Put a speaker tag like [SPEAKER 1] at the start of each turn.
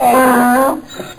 [SPEAKER 1] Oh.